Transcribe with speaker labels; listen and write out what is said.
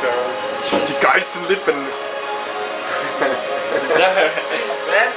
Speaker 1: sjovt. De gejstede lidt, men...
Speaker 2: Hvad?